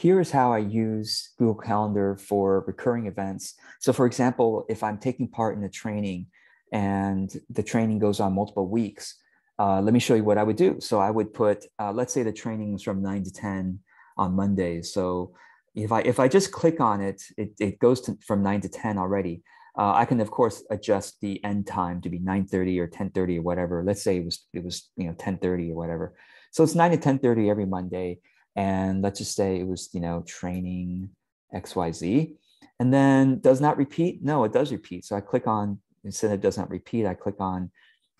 here's how I use Google Calendar for recurring events. So for example, if I'm taking part in a training and the training goes on multiple weeks, uh, let me show you what I would do. So I would put, uh, let's say the training is from nine to 10 on Mondays. So if I, if I just click on it, it, it goes to, from nine to 10 already. Uh, I can of course adjust the end time to be 9:30 or 10:30 or whatever. Let's say it was it was you know 10:30 or whatever. So it's 9 to 10:30 every Monday, and let's just say it was you know training X Y Z, and then does not repeat. No, it does repeat. So I click on instead of does not repeat, I click on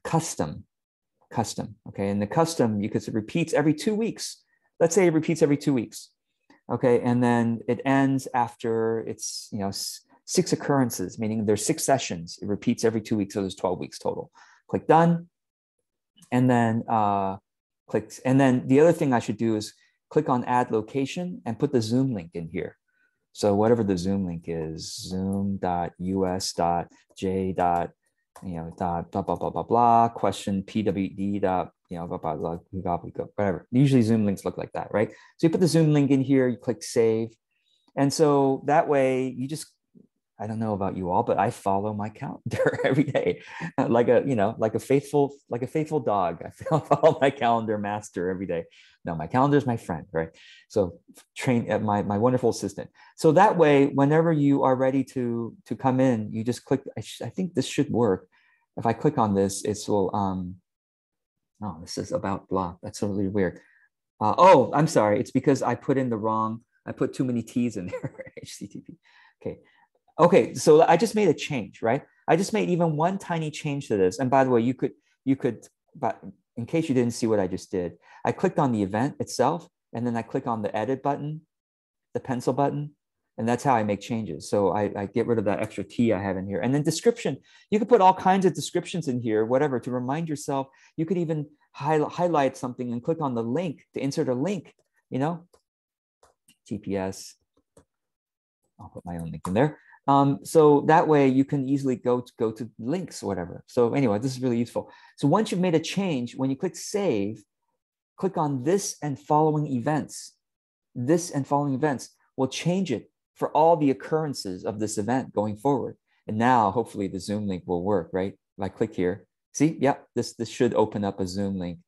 custom, custom. Okay, and the custom because it repeats every two weeks. Let's say it repeats every two weeks. Okay, and then it ends after it's you know six occurrences, meaning there's six sessions. It repeats every two weeks, so there's 12 weeks total. Click done. And then uh, click, and then the other thing I should do is click on add location and put the Zoom link in here. So whatever the Zoom link is, zoom.us.j. you know, dot blah, blah, blah, blah, blah, question pwd you know, blah, blah, blah, blah, blah, whatever. Usually Zoom links look like that, right? So you put the Zoom link in here, you click save. And so that way you just I don't know about you all, but I follow my calendar every day, like a you know like a faithful like a faithful dog. I follow my calendar master every day. No, my calendar is my friend, right? So train uh, my my wonderful assistant. So that way, whenever you are ready to to come in, you just click. I, sh- I think this should work. If I click on this, it will. Um, oh, this is about blah. That's really weird. Uh, oh, I'm sorry. It's because I put in the wrong. I put too many T's in there. HTTP. Okay. Okay, so I just made a change, right? I just made even one tiny change to this. And by the way, you could, you could, but in case you didn't see what I just did, I clicked on the event itself, and then I click on the edit button, the pencil button, and that's how I make changes. So I, I, get rid of that extra T I have in here. And then description, you could put all kinds of descriptions in here, whatever, to remind yourself. You could even highlight something and click on the link to insert a link, you know, TPS. I'll put my own link in there. Um, so that way you can easily go to, go to links or whatever. So anyway, this is really useful. So once you've made a change, when you click save, click on this and following events. This and following events will change it for all the occurrences of this event going forward. And now hopefully the Zoom link will work, right? If I click here, see, yeah, this, this should open up a Zoom link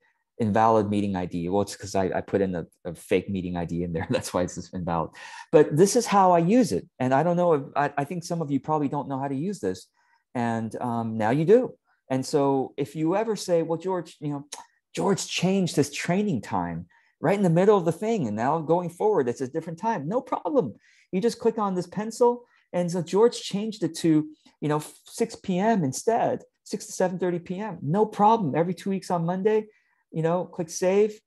invalid meeting ID. Well, it's because I, I, put in a, a, fake meeting ID in there. That's why it's invalid. But this is how I use it. And I don't know if I, I think some of you probably don't know how to use this. And um, now you do. And so if you ever say, well, George, you know, George changed his training time right in the middle of the thing. And now going forward, it's a different time. No problem. You just click on this pencil. And so George changed it to, you know, 6 p.m. instead, 6 to 7.30 p.m. No problem. Every two weeks on Monday, you know, click save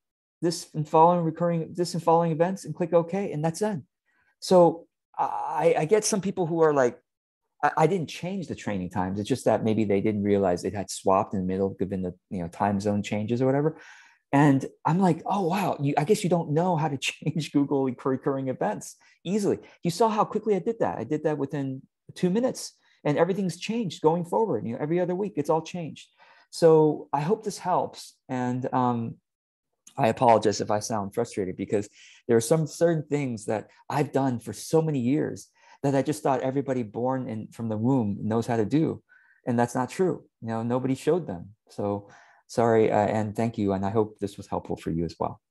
this and following recurring this and following events and click OK and that's done. So I, I get some people who are like, I, I, didn't change the training times. It's just that maybe they didn't realize it had swapped in the middle, given the you know time zone changes or whatever. And I'm like, oh wow, you, I guess you don't know how to change Google recurring events easily. You saw how quickly I did that. I did that within two minutes, and everything's changed going forward. You know, every other week it's all changed. So I hope this helps. And um, I apologize if I sound frustrated because there are some certain things that I've done for so many years that I just thought everybody born in from the womb knows how to do, and that's not true. You know, nobody showed them. So sorry, uh, and thank you, and I hope this was helpful for you as well.